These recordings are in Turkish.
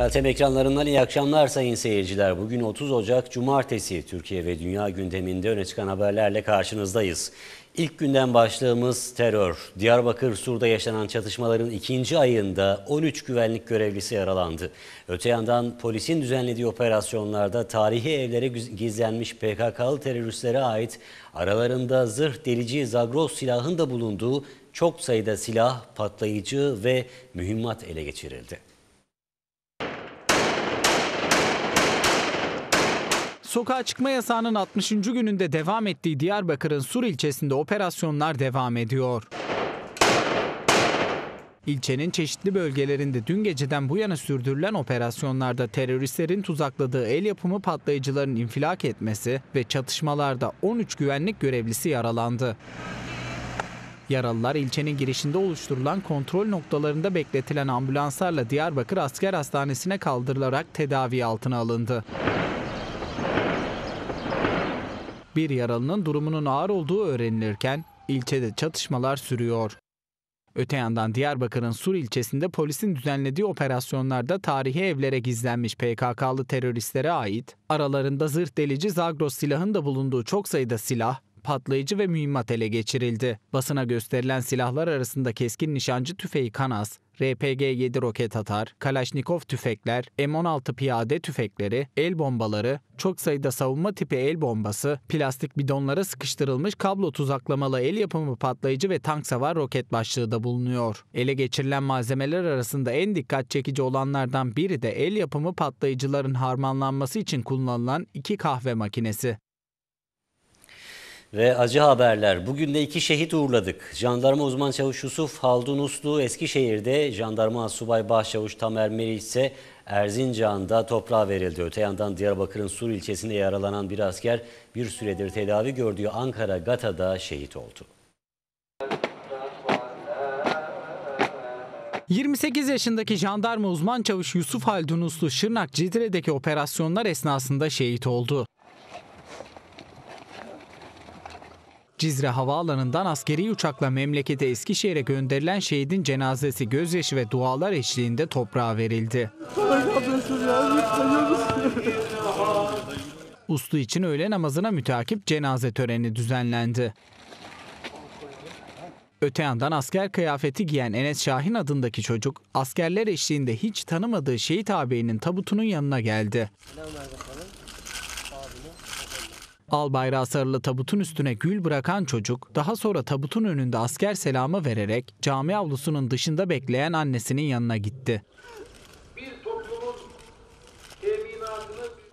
Eltem ekranlarından iyi akşamlar sayın seyirciler. Bugün 30 Ocak Cumartesi Türkiye ve dünya gündeminde öne çıkan haberlerle karşınızdayız. İlk günden başlığımız terör. Diyarbakır Sur'da yaşanan çatışmaların ikinci ayında 13 güvenlik görevlisi yaralandı. Öte yandan polisin düzenlediği operasyonlarda tarihi evlere gizlenmiş PKK'lı teröristlere ait aralarında zırh delici Zagros silahın da bulunduğu çok sayıda silah, patlayıcı ve mühimmat ele geçirildi. Sokağa çıkma yasağının 60. gününde devam ettiği Diyarbakır'ın Sur ilçesinde operasyonlar devam ediyor. İlçenin çeşitli bölgelerinde dün geceden bu yana sürdürülen operasyonlarda teröristlerin tuzakladığı el yapımı patlayıcıların infilak etmesi ve çatışmalarda 13 güvenlik görevlisi yaralandı. Yaralılar ilçenin girişinde oluşturulan kontrol noktalarında bekletilen ambulanslarla Diyarbakır Asker Hastanesi'ne kaldırılarak tedavi altına alındı. Bir yaralının durumunun ağır olduğu öğrenilirken ilçede çatışmalar sürüyor. Öte yandan Diyarbakır'ın Sur ilçesinde polisin düzenlediği operasyonlarda tarihi evlere gizlenmiş PKK'lı teröristlere ait, aralarında zırh delici Zagros silahın da bulunduğu çok sayıda silah, patlayıcı ve mühimmat ele geçirildi. Basına gösterilen silahlar arasında keskin nişancı tüfeği Kanas, RPG-7 roket atar, Kalaşnikov tüfekler, M16 piyade tüfekleri, el bombaları, çok sayıda savunma tipi el bombası, plastik bidonlara sıkıştırılmış kablo tuzaklamalı el yapımı patlayıcı ve tank savar roket başlığı da bulunuyor. Ele geçirilen malzemeler arasında en dikkat çekici olanlardan biri de el yapımı patlayıcıların harmanlanması için kullanılan iki kahve makinesi. Ve acı haberler. Bugün de iki şehit uğurladık. Jandarma uzman çavuş Yusuf Haldun Uslu Eskişehir'de, jandarma subay başçavuş Tamer Meriç ise Erzincan'da toprağa verildi. Öte yandan Diyarbakır'ın Sur ilçesinde yaralanan bir asker bir süredir tedavi gördüğü Ankara Gata'da şehit oldu. 28 yaşındaki jandarma uzman çavuş Yusuf Haldun Uslu Şırnak Cidre'deki operasyonlar esnasında şehit oldu. Cizre Havaalanı'ndan askeri uçakla memlekete Eskişehir'e gönderilen şehidin cenazesi gözyaşı ve dualar eşliğinde toprağa verildi. Uslu için öğle namazına mütakip cenaze töreni düzenlendi. Öte yandan asker kıyafeti giyen Enes Şahin adındaki çocuk askerler eşliğinde hiç tanımadığı şehit ağabeyinin tabutunun yanına geldi. Al bayrağı sarılı tabutun üstüne gül bırakan çocuk daha sonra tabutun önünde asker selamı vererek cami avlusunun dışında bekleyen annesinin yanına gitti.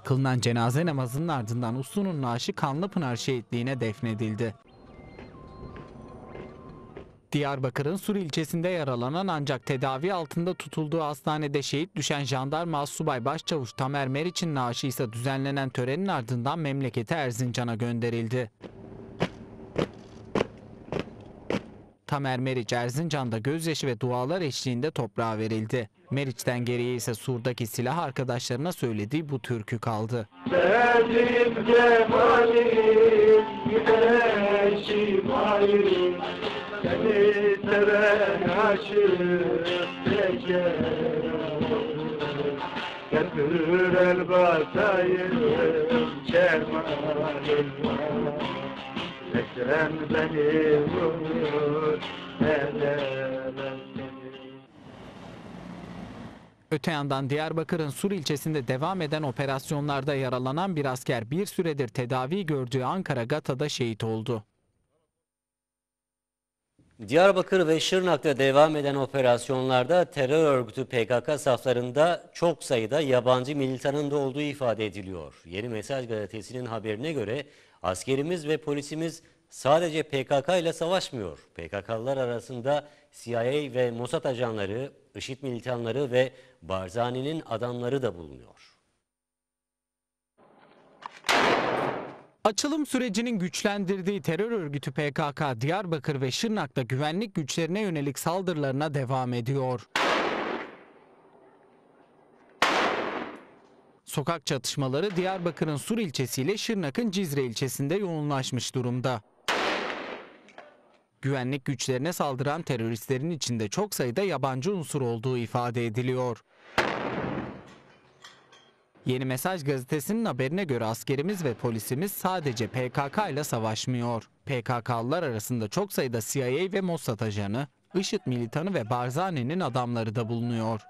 Kılınan cenaze namazının ardından Uslu'nun naaşı Kanlıpınar şehitliğine defnedildi. Diyarbakır'ın Sur ilçesinde yaralanan ancak tedavi altında tutulduğu hastanede şehit düşen jandarma subay başçavuş Tamer Meriç'in naaşı ise düzenlenen törenin ardından memlekete Erzincan'a gönderildi. Tamer Meriç Erzincan'da gözyaşı ve dualar eşliğinde toprağa verildi. Meriç'ten geriye ise Sur'daki silah arkadaşlarına söylediği bu türkü kaldı. Cemalim. Seni seven aşık Götürür el Kermanim Sen beni vur Öte yandan Diyarbakır'ın Sur ilçesinde devam eden operasyonlarda yaralanan bir asker bir süredir tedavi gördüğü Ankara Gata'da şehit oldu. Diyarbakır ve Şırnak'ta devam eden operasyonlarda terör örgütü PKK saflarında çok sayıda yabancı militanın da olduğu ifade ediliyor. Yeni Mesaj gazetesinin haberine göre askerimiz ve polisimiz sadece PKK ile savaşmıyor. PKK'lılar arasında CIA ve Mossad ajanları, IŞİD militanları ve Barzani'nin adamları da bulunuyor. Açılım sürecinin güçlendirdiği terör örgütü PKK Diyarbakır ve Şırnak'ta güvenlik güçlerine yönelik saldırılarına devam ediyor. Sokak çatışmaları Diyarbakır'ın Sur ilçesiyle Şırnak'ın Cizre ilçesinde yoğunlaşmış durumda. Güvenlik güçlerine saldıran teröristlerin içinde çok sayıda yabancı unsur olduğu ifade ediliyor. Yeni Mesaj gazetesinin haberine göre askerimiz ve polisimiz sadece PKK ile savaşmıyor. PKK'lılar arasında çok sayıda CIA ve Mossad ajanı, IŞİD militanı ve Barzani'nin adamları da bulunuyor.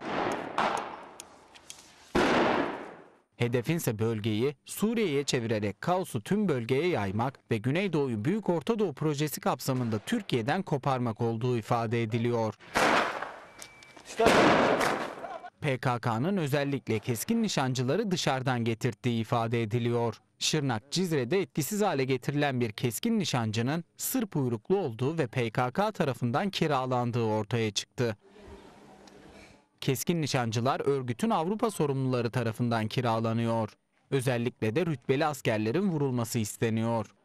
Hedefinse bölgeyi Suriye'ye çevirerek kaosu tüm bölgeye yaymak ve Güneydoğu'yu Büyük Orta Doğu projesi kapsamında Türkiye'den koparmak olduğu ifade ediliyor. PKK'nın özellikle keskin nişancıları dışarıdan getirttiği ifade ediliyor. Şırnak Cizre'de etkisiz hale getirilen bir keskin nişancının Sırp uyruklu olduğu ve PKK tarafından kiralandığı ortaya çıktı. Keskin nişancılar örgütün Avrupa sorumluları tarafından kiralanıyor. Özellikle de rütbeli askerlerin vurulması isteniyor.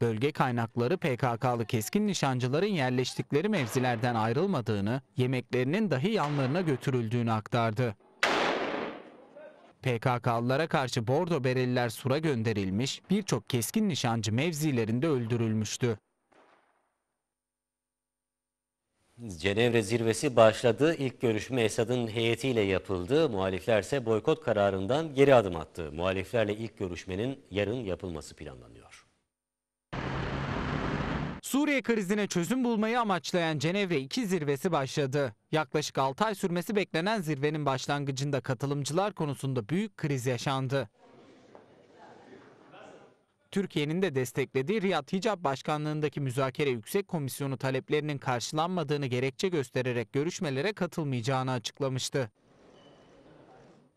Bölge kaynakları PKK'lı keskin nişancıların yerleştikleri mevzilerden ayrılmadığını, yemeklerinin dahi yanlarına götürüldüğünü aktardı. PKK'lılara karşı Bordo Bereliler Sur'a gönderilmiş, birçok keskin nişancı mevzilerinde öldürülmüştü. Cenevre zirvesi başladı. İlk görüşme Esad'ın heyetiyle yapıldı. Muhalifler ise boykot kararından geri adım attı. Muhaliflerle ilk görüşmenin yarın yapılması planlanıyor. Suriye krizine çözüm bulmayı amaçlayan Cenevre 2 zirvesi başladı. Yaklaşık 6 ay sürmesi beklenen zirvenin başlangıcında katılımcılar konusunda büyük kriz yaşandı. Türkiye'nin de desteklediği Riyad Hicab Başkanlığındaki Müzakere Yüksek Komisyonu taleplerinin karşılanmadığını gerekçe göstererek görüşmelere katılmayacağını açıklamıştı.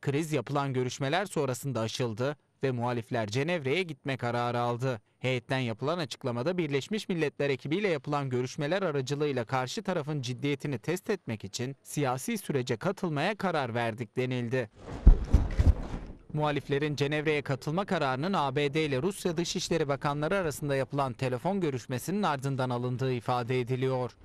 Kriz yapılan görüşmeler sonrasında aşıldı ve muhalifler Cenevre'ye gitme kararı aldı. Heyetten yapılan açıklamada Birleşmiş Milletler ekibiyle yapılan görüşmeler aracılığıyla karşı tarafın ciddiyetini test etmek için siyasi sürece katılmaya karar verdik denildi. Muhaliflerin Cenevre'ye katılma kararının ABD ile Rusya Dışişleri Bakanları arasında yapılan telefon görüşmesinin ardından alındığı ifade ediliyor.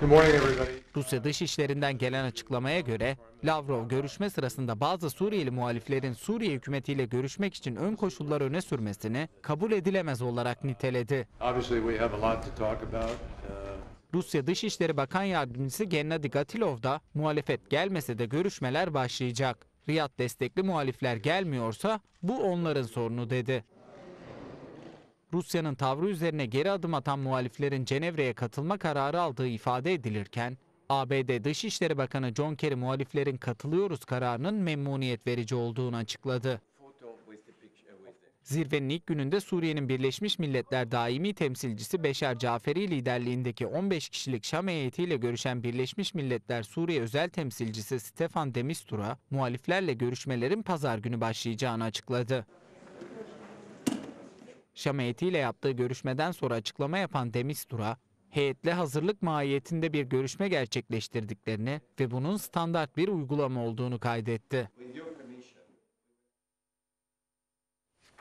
Good morning, everybody. Rusya Dışişleri'nden gelen açıklamaya göre Lavrov görüşme sırasında bazı Suriyeli muhaliflerin Suriye hükümetiyle görüşmek için ön koşullar öne sürmesini kabul edilemez olarak niteledi. Uh, Rusya Dışişleri Bakan Yardımcısı Gennady Gatilov da muhalefet gelmese de görüşmeler başlayacak. Riyad destekli muhalifler gelmiyorsa bu onların sorunu dedi. Rusya'nın tavrı üzerine geri adım atan muhaliflerin Cenevre'ye katılma kararı aldığı ifade edilirken, ABD Dışişleri Bakanı John Kerry muhaliflerin katılıyoruz kararının memnuniyet verici olduğunu açıkladı. Zirvenin ilk gününde Suriye'nin Birleşmiş Milletler daimi temsilcisi Beşer Caferi liderliğindeki 15 kişilik Şam heyetiyle görüşen Birleşmiş Milletler Suriye özel temsilcisi Stefan de Mistura, muhaliflerle görüşmelerin pazar günü başlayacağını açıkladı. Şam heyetiyle yaptığı görüşmeden sonra açıklama yapan Demistura, heyetle hazırlık mahiyetinde bir görüşme gerçekleştirdiklerini ve bunun standart bir uygulama olduğunu kaydetti.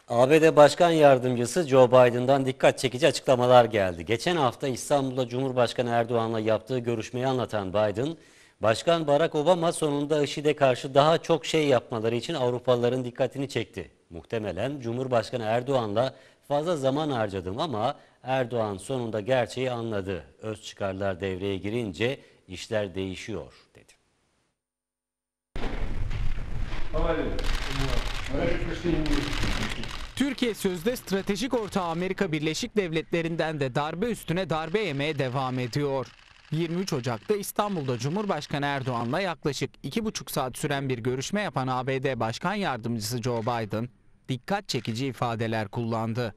ABD Başkan Yardımcısı Joe Biden'dan dikkat çekici açıklamalar geldi. Geçen hafta İstanbul'da Cumhurbaşkanı Erdoğan'la yaptığı görüşmeyi anlatan Biden, Başkan Barack Obama sonunda IŞİD'e karşı daha çok şey yapmaları için Avrupalıların dikkatini çekti. Muhtemelen Cumhurbaşkanı Erdoğan'la fazla zaman harcadım ama Erdoğan sonunda gerçeği anladı. Öz çıkarlar devreye girince işler değişiyor dedi. Türkiye sözde stratejik ortağı Amerika Birleşik Devletleri'nden de darbe üstüne darbe yemeye devam ediyor. 23 Ocak'ta İstanbul'da Cumhurbaşkanı Erdoğan'la yaklaşık 2,5 saat süren bir görüşme yapan ABD Başkan Yardımcısı Joe Biden dikkat çekici ifadeler kullandı.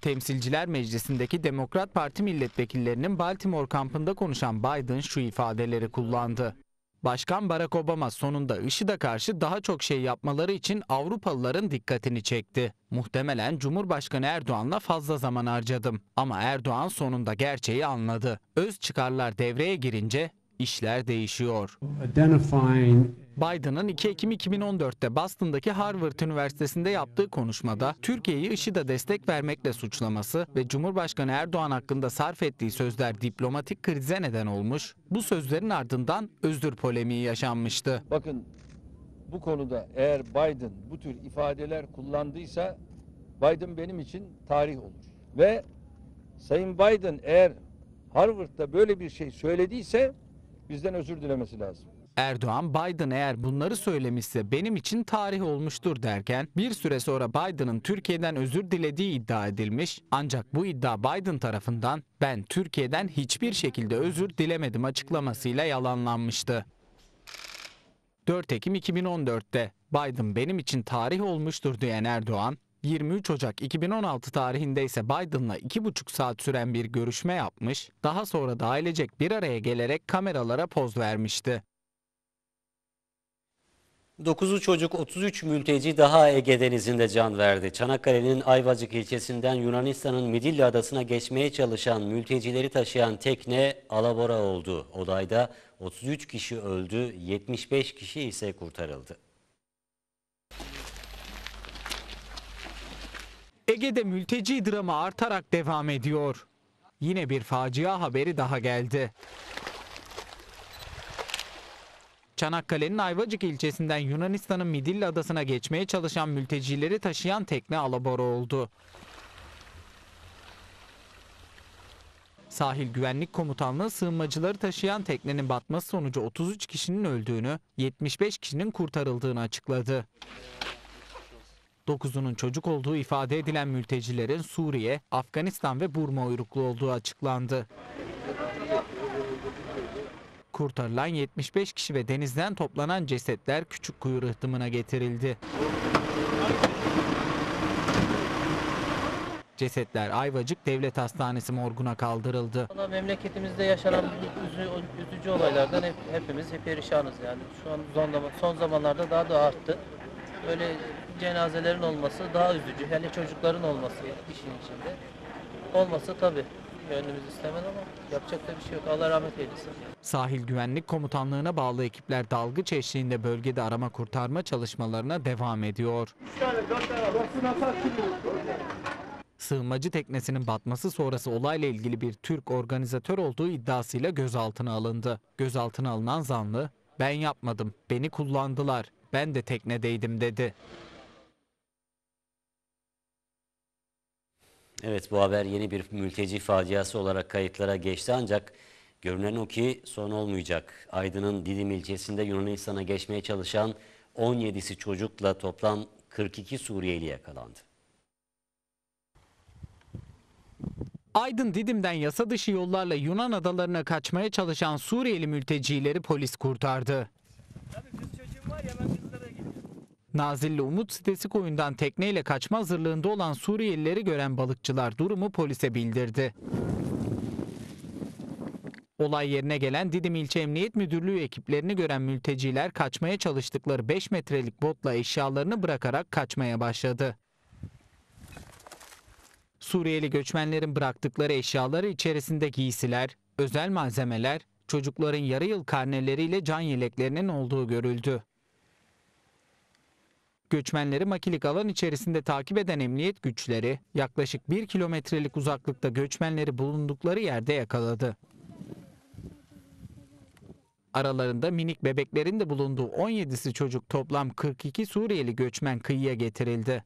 Temsilciler Meclisi'ndeki Demokrat Parti milletvekillerinin Baltimore kampında konuşan Biden şu ifadeleri kullandı. Başkan Barack Obama sonunda IŞİD'e karşı daha çok şey yapmaları için Avrupalıların dikkatini çekti. Muhtemelen Cumhurbaşkanı Erdoğan'la fazla zaman harcadım. Ama Erdoğan sonunda gerçeği anladı. Öz çıkarlar devreye girince işler değişiyor. Biden'ın 2 Ekim 2014'te Boston'daki Harvard Üniversitesi'nde yaptığı konuşmada Türkiye'yi IŞİD'e destek vermekle suçlaması ve Cumhurbaşkanı Erdoğan hakkında sarf ettiği sözler diplomatik krize neden olmuş, bu sözlerin ardından özür polemiği yaşanmıştı. Bakın bu konuda eğer Biden bu tür ifadeler kullandıysa Biden benim için tarih olur. Ve Sayın Biden eğer Harvard'da böyle bir şey söylediyse bizden özür dilemesi lazım. Erdoğan, Biden eğer bunları söylemişse benim için tarih olmuştur derken bir süre sonra Biden'ın Türkiye'den özür dilediği iddia edilmiş. Ancak bu iddia Biden tarafından ben Türkiye'den hiçbir şekilde özür dilemedim açıklamasıyla yalanlanmıştı. 4 Ekim 2014'te Biden benim için tarih olmuştur diyen Erdoğan, 23 Ocak 2016 tarihinde ise Biden'la 2,5 saat süren bir görüşme yapmış, daha sonra da ailecek bir araya gelerek kameralara poz vermişti. 9'u çocuk 33 mülteci daha Ege Denizi'nde can verdi. Çanakkale'nin Ayvacık ilçesinden Yunanistan'ın Midilli Adası'na geçmeye çalışan mültecileri taşıyan tekne alabora oldu. Olayda 33 kişi öldü, 75 kişi ise kurtarıldı. Ege'de mülteci dramı artarak devam ediyor. Yine bir facia haberi daha geldi. Çanakkale'nin Ayvacık ilçesinden Yunanistan'ın Midilli Adası'na geçmeye çalışan mültecileri taşıyan tekne alabora oldu. Sahil Güvenlik Komutanlığı sığınmacıları taşıyan teknenin batması sonucu 33 kişinin öldüğünü, 75 kişinin kurtarıldığını açıkladı. 9'unun çocuk olduğu ifade edilen mültecilerin Suriye, Afganistan ve Burma uyruklu olduğu açıklandı. Kurtarılan 75 kişi ve denizden toplanan cesetler Küçükkuyu rıhtımına getirildi. Cesetler Ayvacık Devlet Hastanesi morguna kaldırıldı. Memleketimizde yaşanan üzü- üzücü olaylardan hep, hepimiz hep perişanız yani. Şu an son, son zamanlarda daha da arttı. Böyle cenazelerin olması daha üzücü. Hele çocukların olması işin içinde. Olması tabii gönlümüz istemez ama yapacak da bir şey yok. Allah rahmet eylesin. Sahil Güvenlik Komutanlığı'na bağlı ekipler dalgıç eşliğinde bölgede arama kurtarma çalışmalarına devam ediyor. Sığınmacı teknesinin batması sonrası olayla ilgili bir Türk organizatör olduğu iddiasıyla gözaltına alındı. Gözaltına alınan zanlı, ben yapmadım, beni kullandılar, ben de teknedeydim dedi. Evet bu haber yeni bir mülteci faciası olarak kayıtlara geçti ancak görünen o ki son olmayacak. Aydın'ın Didim ilçesinde Yunanistan'a geçmeye çalışan 17'si çocukla toplam 42 Suriyeli yakalandı. Aydın Didim'den yasa dışı yollarla Yunan adalarına kaçmaya çalışan Suriyeli mültecileri polis kurtardı. Nazilli Umut sitesi koyundan tekneyle kaçma hazırlığında olan Suriyelileri gören balıkçılar durumu polise bildirdi. Olay yerine gelen Didim İlçe Emniyet Müdürlüğü ekiplerini gören mülteciler kaçmaya çalıştıkları 5 metrelik botla eşyalarını bırakarak kaçmaya başladı. Suriyeli göçmenlerin bıraktıkları eşyaları içerisinde giysiler, özel malzemeler, çocukların yarı yıl karneleriyle can yeleklerinin olduğu görüldü. Göçmenleri makilik alan içerisinde takip eden emniyet güçleri yaklaşık 1 kilometrelik uzaklıkta göçmenleri bulundukları yerde yakaladı. Aralarında minik bebeklerin de bulunduğu 17'si çocuk toplam 42 Suriyeli göçmen kıyıya getirildi.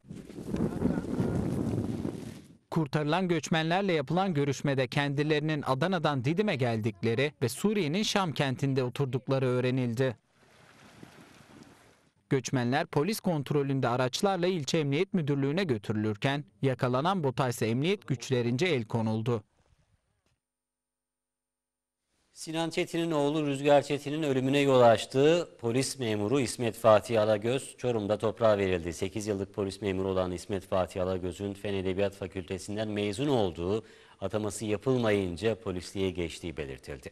Kurtarılan göçmenlerle yapılan görüşmede kendilerinin Adana'dan Didim'e geldikleri ve Suriye'nin Şam kentinde oturdukları öğrenildi. Göçmenler polis kontrolünde araçlarla ilçe emniyet müdürlüğüne götürülürken yakalanan bota ise emniyet güçlerince el konuldu. Sinan Çetin'in oğlu Rüzgar Çetin'in ölümüne yol açtığı polis memuru İsmet Fatih Alagöz Çorum'da toprağa verildi. 8 yıllık polis memuru olan İsmet Fatih Alagöz'ün Fen Edebiyat Fakültesinden mezun olduğu ataması yapılmayınca polisliğe geçtiği belirtildi.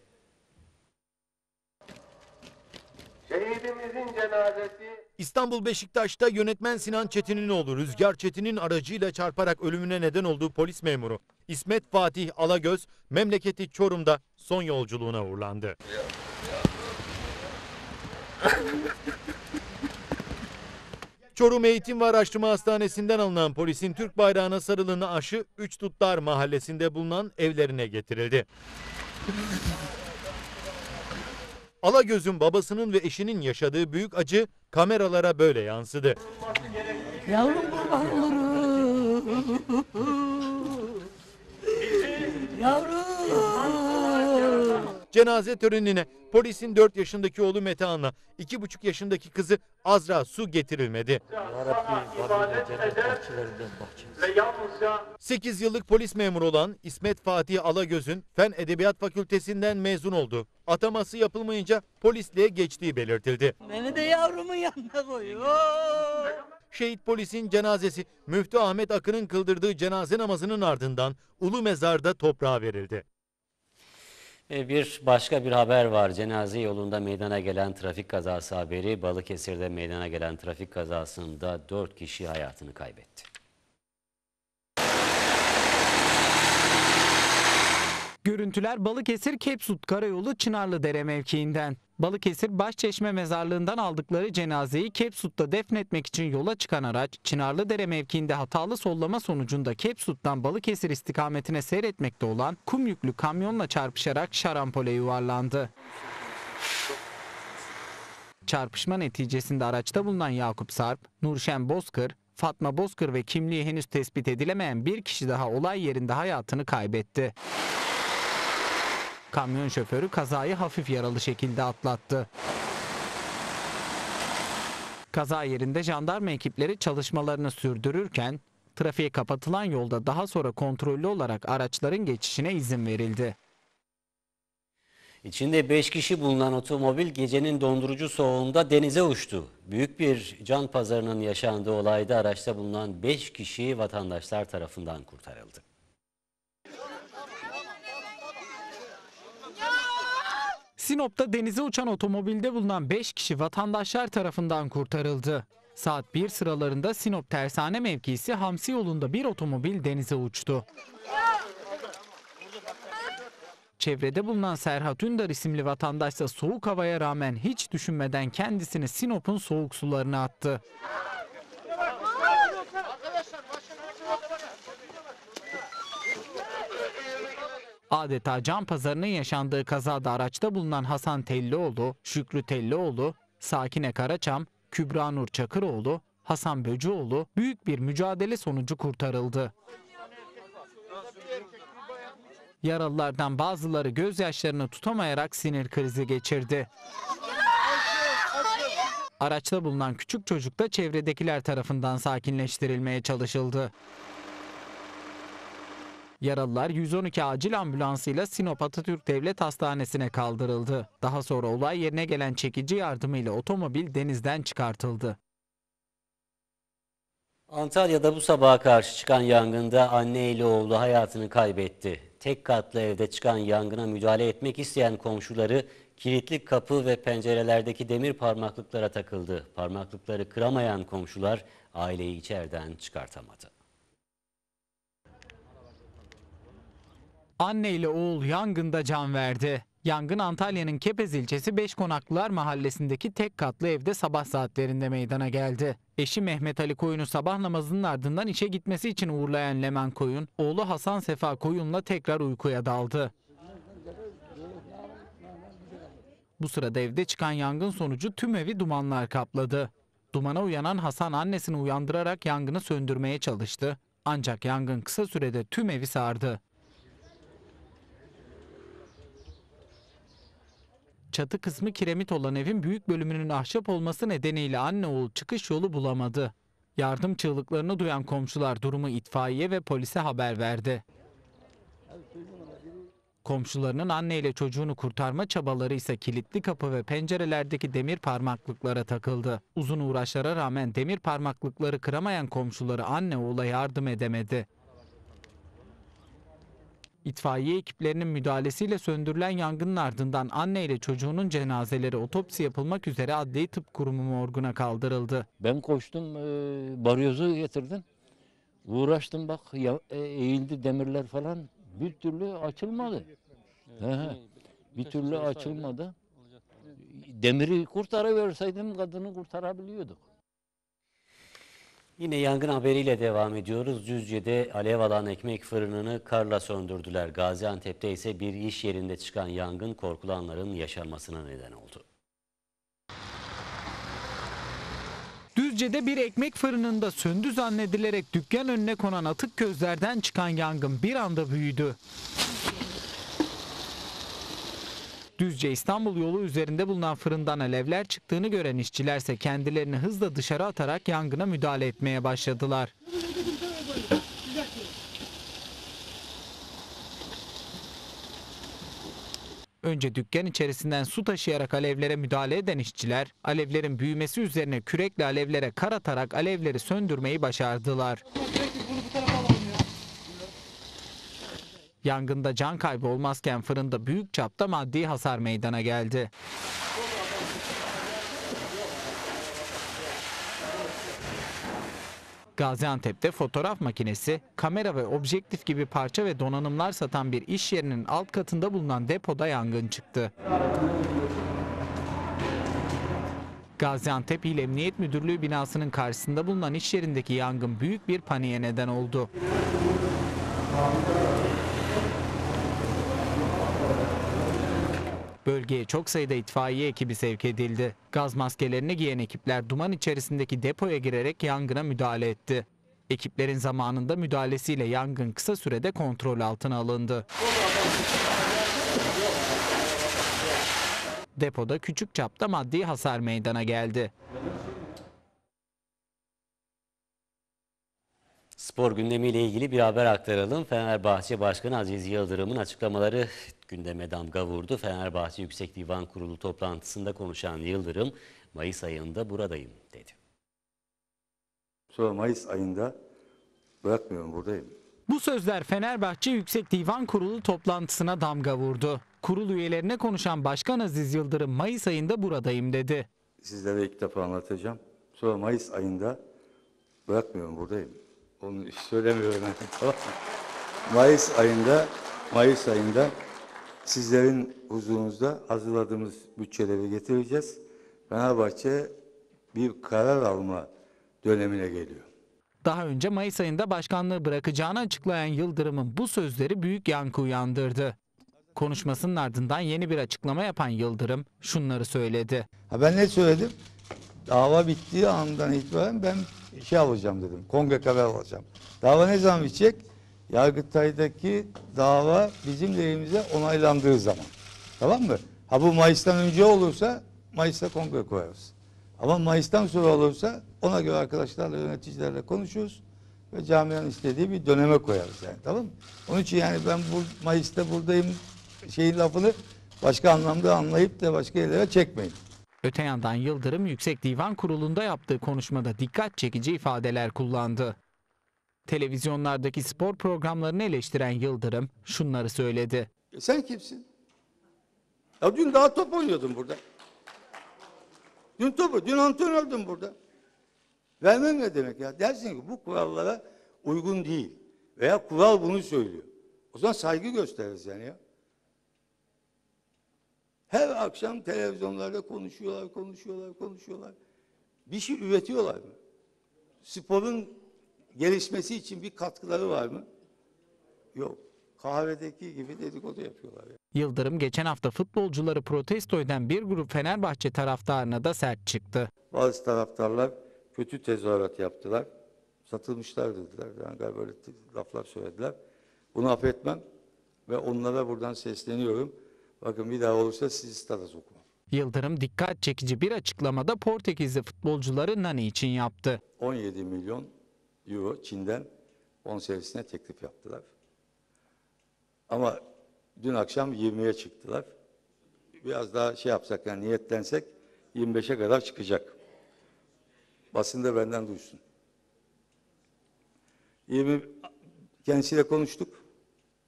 Şehidimizin cenazesi İstanbul Beşiktaş'ta yönetmen Sinan Çetin'in oğlu Rüzgar Çetin'in aracıyla çarparak ölümüne neden olduğu polis memuru İsmet Fatih Alagöz memleketi Çorum'da son yolculuğuna uğurlandı. Çorum Eğitim ve Araştırma Hastanesi'nden alınan polisin Türk bayrağına sarılığını aşı 3 Tutlar mahallesinde bulunan evlerine getirildi. Alagöz'ün babasının ve eşinin yaşadığı büyük acı kameralara böyle yansıdı. Yavrum kurban olurum. Yavrum. Cenaze törenine polisin 4 yaşındaki oğlu Metehan'la 2,5 yaşındaki kızı Azra Su getirilmedi. 8 yıllık polis memuru olan İsmet Fatih Alagöz'ün Fen Edebiyat Fakültesinden mezun oldu. Ataması yapılmayınca polisliğe geçtiği belirtildi. Beni de yavrumun yanına koyuyor. Şehit polisin cenazesi Müftü Ahmet Akın'ın kıldırdığı cenaze namazının ardından Ulu Mezar'da toprağa verildi. Ve bir başka bir haber var. Cenaze yolunda meydana gelen trafik kazası haberi. Balıkesir'de meydana gelen trafik kazasında 4 kişi hayatını kaybetti. Görüntüler Balıkesir Kepsut Karayolu Çınarlıdere mevkiinden. Balıkesir Başçeşme mezarlığından aldıkları cenazeyi Kepsut'ta defnetmek için yola çıkan araç Çınarlıdere mevkiinde hatalı sollama sonucunda Kepsut'tan Balıkesir istikametine seyretmekte olan kum yüklü kamyonla çarpışarak şarampole yuvarlandı. Çarpışma neticesinde araçta bulunan Yakup Sarp, Nurşen Bozkır, Fatma Bozkır ve kimliği henüz tespit edilemeyen bir kişi daha olay yerinde hayatını kaybetti. Kamyon şoförü kazayı hafif yaralı şekilde atlattı. Kaza yerinde jandarma ekipleri çalışmalarını sürdürürken trafiğe kapatılan yolda daha sonra kontrollü olarak araçların geçişine izin verildi. İçinde 5 kişi bulunan otomobil gecenin dondurucu soğuğunda denize uçtu. Büyük bir can pazarının yaşandığı olayda araçta bulunan 5 kişi vatandaşlar tarafından kurtarıldı. Sinop'ta denize uçan otomobilde bulunan 5 kişi vatandaşlar tarafından kurtarıldı. Saat 1 sıralarında Sinop Tersane mevkisi Hamsi yolunda bir otomobil denize uçtu. Çevrede bulunan Serhat Ündar isimli vatandaş da soğuk havaya rağmen hiç düşünmeden kendisini Sinop'un soğuk sularına attı. Adeta can pazarının yaşandığı kazada araçta bulunan Hasan Tellioğlu, Şükrü Tellioğlu, Sakine Karaçam, Kübra Nur Çakıroğlu, Hasan Böcüoğlu büyük bir mücadele sonucu kurtarıldı. Yaralılardan bazıları gözyaşlarını tutamayarak sinir krizi geçirdi. Araçta bulunan küçük çocuk da çevredekiler tarafından sakinleştirilmeye çalışıldı. Yaralılar 112 acil ambulansıyla Sinop Atatürk Devlet Hastanesi'ne kaldırıldı. Daha sonra olay yerine gelen çekici yardımıyla otomobil denizden çıkartıldı. Antalya'da bu sabaha karşı çıkan yangında anne ile oğlu hayatını kaybetti. Tek katlı evde çıkan yangına müdahale etmek isteyen komşuları kilitli kapı ve pencerelerdeki demir parmaklıklara takıldı. Parmaklıkları kıramayan komşular aileyi içeriden çıkartamadı. Anne ile oğul yangında can verdi. Yangın Antalya'nın Kepez ilçesi Beşkonaklılar mahallesindeki tek katlı evde sabah saatlerinde meydana geldi. Eşi Mehmet Ali Koyun'u sabah namazının ardından işe gitmesi için uğurlayan Leman Koyun, oğlu Hasan Sefa Koyun'la tekrar uykuya daldı. Bu sırada evde çıkan yangın sonucu tüm evi dumanlar kapladı. Dumana uyanan Hasan annesini uyandırarak yangını söndürmeye çalıştı. Ancak yangın kısa sürede tüm evi sardı. Çatı kısmı kiremit olan evin büyük bölümünün ahşap olması nedeniyle anne oğul çıkış yolu bulamadı. Yardım çığlıklarını duyan komşular durumu itfaiye ve polise haber verdi. Komşularının anne ile çocuğunu kurtarma çabaları ise kilitli kapı ve pencerelerdeki demir parmaklıklara takıldı. Uzun uğraşlara rağmen demir parmaklıkları kıramayan komşuları anne oğula yardım edemedi. İtfaiye ekiplerinin müdahalesiyle söndürülen yangının ardından anne ile çocuğunun cenazeleri otopsi yapılmak üzere Adliye Tıp Kurumu morguna kaldırıldı. Ben koştum, e, baryozu getirdim. Uğraştım bak, ya- e, eğildi demirler falan. Bir türlü açılmadı. He he. Bir türlü açılmadı. Demiri kurtarıverseydim kadını kurtarabiliyorduk. Yine yangın haberiyle devam ediyoruz. Düzce'de alev alan ekmek fırınını karla söndürdüler. Gaziantep'te ise bir iş yerinde çıkan yangın korkulanların yaşanmasına neden oldu. Düzce'de bir ekmek fırınında söndü zannedilerek dükkan önüne konan atık közlerden çıkan yangın bir anda büyüdü. Düzce İstanbul yolu üzerinde bulunan fırından alevler çıktığını gören işçilerse kendilerini hızla dışarı atarak yangına müdahale etmeye başladılar. Önce dükkan içerisinden su taşıyarak alevlere müdahale eden işçiler, alevlerin büyümesi üzerine kürekle alevlere kar atarak alevleri söndürmeyi başardılar. Yangında can kaybı olmazken fırında büyük çapta maddi hasar meydana geldi. Gaziantep'te fotoğraf makinesi, kamera ve objektif gibi parça ve donanımlar satan bir iş yerinin alt katında bulunan depoda yangın çıktı. Gaziantep İl Emniyet Müdürlüğü binasının karşısında bulunan iş yerindeki yangın büyük bir paniğe neden oldu. Bölgeye çok sayıda itfaiye ekibi sevk edildi. Gaz maskelerini giyen ekipler duman içerisindeki depoya girerek yangına müdahale etti. Ekiplerin zamanında müdahalesiyle yangın kısa sürede kontrol altına alındı. Depoda küçük çapta maddi hasar meydana geldi. Spor gündemiyle ilgili bir haber aktaralım. Fenerbahçe Başkanı Aziz Yıldırım'ın açıklamaları gündeme damga vurdu. Fenerbahçe Yüksek Divan Kurulu toplantısında konuşan Yıldırım, Mayıs ayında buradayım dedi. Sonra Mayıs ayında bırakmıyorum buradayım. Bu sözler Fenerbahçe Yüksek Divan Kurulu toplantısına damga vurdu. Kurul üyelerine konuşan Başkan Aziz Yıldırım Mayıs ayında buradayım dedi. Sizlere ilk defa anlatacağım. Sonra Mayıs ayında bırakmıyorum buradayım. Onu söylemiyorum? Mayıs ayında Mayıs ayında sizlerin huzurunuzda hazırladığımız bütçeleri getireceğiz. Fenerbahçe bir karar alma dönemine geliyor. Daha önce Mayıs ayında başkanlığı bırakacağını açıklayan Yıldırım'ın bu sözleri büyük yankı uyandırdı. Konuşmasının ardından yeni bir açıklama yapan Yıldırım şunları söyledi. Ha ben ne söyledim? Dava bittiği andan itibaren ben şey alacağım dedim. Kongre kararı alacağım. Dava ne zaman bitecek? Yargıtay'daki dava bizim lehimize onaylandığı zaman. Tamam mı? Ha bu Mayıs'tan önce olursa Mayıs'ta kongre koyarız. Ama Mayıs'tan sonra olursa ona göre arkadaşlarla yöneticilerle konuşuruz ve camianın istediği bir döneme koyarız yani tamam mı? Onun için yani ben bu Mayıs'ta buradayım şeyin lafını başka anlamda anlayıp da başka yerlere çekmeyin. Öte yandan Yıldırım Yüksek Divan Kurulu'nda yaptığı konuşmada dikkat çekici ifadeler kullandı. Televizyonlardaki spor programlarını eleştiren Yıldırım şunları söyledi. E sen kimsin? Ya dün daha top oynuyordun burada. Dün topu, dün antrenördün burada. Vermem ne demek ya? Dersin ki bu kurallara uygun değil. Veya kural bunu söylüyor. O zaman saygı gösteririz yani ya. Her akşam televizyonlarda konuşuyorlar, konuşuyorlar, konuşuyorlar. Bir şey üretiyorlar mı? Sporun gelişmesi için bir katkıları var mı? Yok. Kahvedeki gibi dedikodu yapıyorlar. Ya. Yıldırım geçen hafta futbolcuları protesto eden bir grup Fenerbahçe taraftarına da sert çıktı. Bazı taraftarlar kötü tezahürat yaptılar. Satılmışlar dediler. Yani galiba böyle laflar söylediler. Bunu affetmem ve onlara buradan sesleniyorum. Bakın bir daha olursa sizi stada sokmam. Yıldırım dikkat çekici bir açıklamada Portekizli futbolcuları Nani için yaptı. 17 milyon euro Çin'den bonservisine teklif yaptılar. Ama dün akşam 20'ye çıktılar. Biraz daha şey yapsak yani niyetlensek 25'e kadar çıkacak. Basında benden duysun. 20 kendisiyle konuştuk.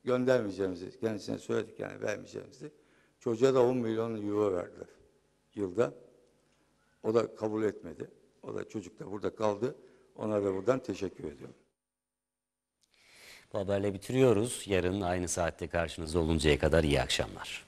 Göndermeyeceğimizi kendisine söyledik yani vermeyeceğimizi. Çocuğa da 10 milyon euro verdiler yılda. O da kabul etmedi. O da çocuk da burada kaldı. Ona da buradan teşekkür ediyorum. Bu haberle bitiriyoruz. Yarın aynı saatte karşınızda oluncaya kadar iyi akşamlar.